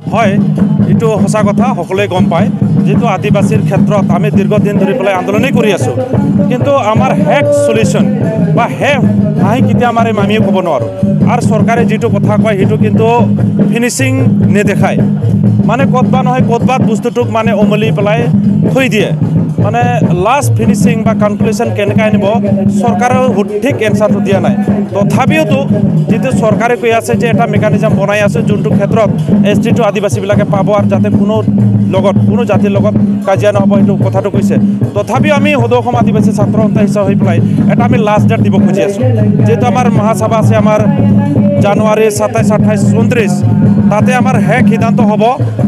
হয় এইটো সঁচা কথা সকলোৱে গম পায়। যিটো আদিবাসীৰ ক্ষেত্ৰত আমি দীৰ্ঘদিন ধৰি পেলাই আন্দোলনেই কৰি আছোঁ। কিন্তু আমাৰ শেষ চলিউশ্যন বা শেষ হাঁহি কেতিয়া মাৰিম আমিও ক'ব নোৱাৰোঁ। আৰু চৰকাৰে যিটো কথা কয় সেইটো কিন্তু ফিনিচিং নেদেখায়। মানে ক'তবা নহয় ক'তবাত বস্তুটোক মানে উমলি পেলাই থৈ দিয়ে। মানে লাষ্ট ফিনিচিং বা কনক্লুশ্যন কেনেকৈ আনিব চৰকাৰেও সঠিক এনচাৰটো দিয়া নাই। তথাপিওতো যিটো চৰকাৰে কৈ আছে যে এটা মেকানিজম বনাই আছে যোনটো ক্ষেত্ৰত এছ টিটো আদিবাসীবিলাকে পাব আৰু যাতে কোনো লগত কোনো জাতিৰ লগত কাজিয়া নহ'ব সেইটো কথাটো কৈছে। তথাপিও আমি সদৌ অসম আদিবাসী ছাত্ৰ সন্থা হিচাপ হৈ পেলাই এটা আমি লাষ্ট ডেট দিব খুজি আছোঁ। যিহেতু আমাৰ মহাসভা আছে আমাৰ জানুৱাৰী সাতাইছ আঠাইছ ঊনত্ৰিছ তাতে আমাৰ শেষ সিদ্ধান্ত হ'ব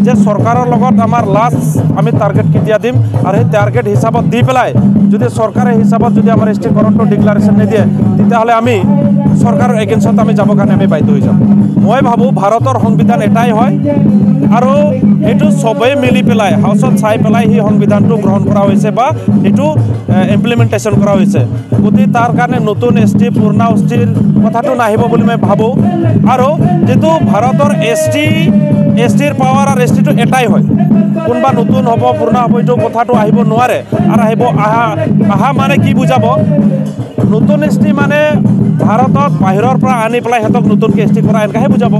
যে চৰকাৰৰ লগত আমাৰ লাষ্ট আমি টাৰ্গেট কেতিয়া দিম আৰু সেই টাৰ্গেট হিচাপত দি পেলাই যদি চৰকাৰে হিচাপত যদি আমাৰ এছ টি কৰণটো ডিক্লাৰেশ্যন নিদিয়ে তেতিয়াহ'লে আমি চৰকাৰৰ এগেইনষ্টত আমি যাবৰ কাৰণে আমি বাধ্য হৈ যাম। মই ভাবোঁ ভাৰতৰ সংবিধান এটাই হয় আৰু সেইটো চবেই মিলি পেলাই হাউচত চাই পেলাই সেই সংবিধানটো গ্ৰহণ কৰা হৈছে বা সেইটো ইমপ্লিমেণ্টেশ্যন কৰা হৈছে। গতিকে তাৰ কাৰণে নতুন এছ টি পুৰণা এছ টিৰ কথাটো নাহিব বুলি মই ভাবোঁ। আৰু যিটো ভাৰতৰ এছ টি এছ টিৰ পাৱাৰ আৰু এছ টিটো এটাই হয়। কোনোবা নতুন হ'ব পুৰণা হ'ব এইটো কথাটো আহিব নোৱাৰে। আৰু আহিব আহা আহা মানে কি বুজাব? নতুন এছ টি মানে ভাৰতত বাহিৰৰ পৰা আনি পেলাই সিহঁতক নতুনকৈ এছ টি কৰা এনেকৈহে বুজাব।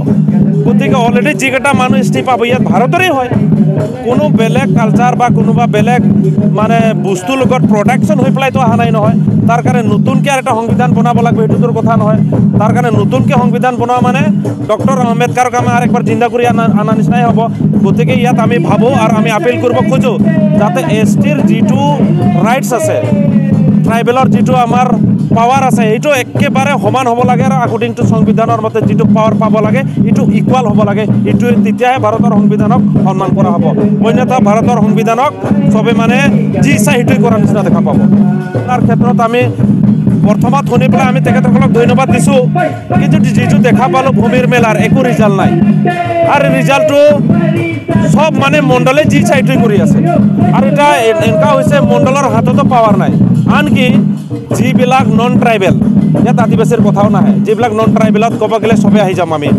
গতিকে অলৰেডি যিকেইটা মানুহ এছ টি পাব ইয়াত ভাৰতৰেই হয়। কোনো বেলেগ কালচাৰ বা কোনোবা বেলেগ মানে বস্তুৰ লগত প্ৰডাকশ্যন হৈ পেলাইতো অহা নাই নহয়। তাৰ কাৰণে নতুনকৈ আৰু এটা সংবিধান বনাব লাগিব সেইটোতো কথা নহয়। তাৰ কাৰণে নতুনকৈ সংবিধান বনোৱা মানে ডক্টৰ আম্বেদকাৰক আমি আৰু একবাৰ জিন্দা কৰি অনা অনা নিচিনাই হ'ব। গতিকে ইয়াত আমি ভাবোঁ আৰু আমি আপিল কৰিব খোজোঁ যাতে এছ টিৰ যিটো ৰাইটছ আছে ট্ৰাইবেলৰ যিটো আমাৰ পাৱাৰ আছে সেইটো একেবাৰে সমান হ'ব লাগে আৰু একৰ্ডিং টু সংবিধানৰ মতে যিটো পাৱাৰ পাব লাগে এইটো ইকুৱেল হ'ব লাগে। এইটো তেতিয়াহে ভাৰতৰ সংবিধানক সন্মান কৰা হ'ব। অন্যথা ভাৰতৰ সংবিধানক চবে মানে যি ইচ্ছা সেইটোৱে কৰাৰ নিচিনা দেখা পাব। তাৰ ক্ষেত্ৰত আমি প্ৰথমত শুনি পেলাই আমি তেখেতসকলক ধন্যবাদ দিছোঁ। কিন্তু যিটো দেখা পালোঁ ভূমিৰ মেলাৰ একো ৰিজাল্ট নাই। আৰু ৰিজাল্টটো চব মানে মণ্ডলে যি সেইটোৱে কৰি আছে। আৰু এতিয়া এনেকুৱা হৈছে মণ্ডলৰ হাততো পাৱাৰ নাই। আনকি যিবিলাক নন ট্ৰাইবেল ইয়াত আদিবাসীৰ কথাও নাহে। যিবিলাক নন ট্ৰাইবেলত ক'ব গ'লে চবেই আহি যাম আমি।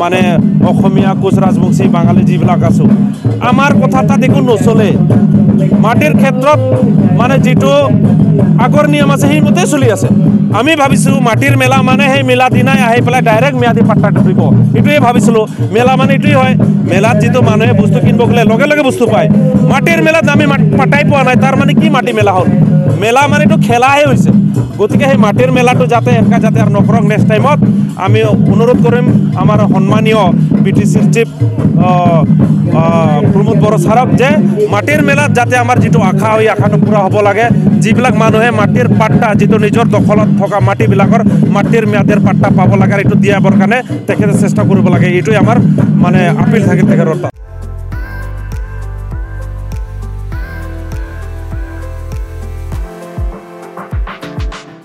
মানে অসমীয়া কোচ ৰাজবংশী বাঙালী যিবিলাক আছোঁ। আমাৰ কথা তাত একো নচলে। মাটিৰ ক্ষেত্ৰত মানে যিটো আগৰ নিয়ম আছে সেইমতে চলি আছে। আমি ভাবিছোঁ মাটিৰ মেলা মানে সেই মেলা দিনাই আহি পেলাই ডাইৰেক্ট ম্যাদী পাট্টাটো দিব এইটোৱে ভাবিছিলোঁ। মেলা মানে এইটোৱে হয়। মেলাত যিটো মানুহে বস্তু কিনিব গ'লে লগে লগে বস্তু পায়। মাটিৰ মেলাত আমি পাতাই পোৱা নাই। তাৰ মানে কি মাটি মেলা হ'ল? মেলা মানে এইটো খেলাহে হৈছে। গতিকে সেই মাটিৰ মেলাটো যাতে এনেকুৱা যাতে আৰু নকৰক নেক্সট টাইমত আমি অনুৰোধ কৰিম আমাৰ সন্মানীয় বি টি চিৰ চিফ প্ৰমোদ বড়ো ছাৰক যে মাটিৰ মেলাত যাতে আমাৰ যিটো আশা হয় আশাটো পূৰা হ'ব লাগে। যিবিলাক মানুহে মাটিৰ পাট্টা যিটো নিজৰ দখলত থকা মাটিবিলাকৰ মাটিৰ ম্যাদৰ পাট্টা পাব লাগে আৰু এইটো দিয়াবৰ কাৰণে তেখেতে চেষ্টা কৰিব লাগে। এইটোৱে আমাৰ মানে আপিল থাকে তেখেতৰ তাত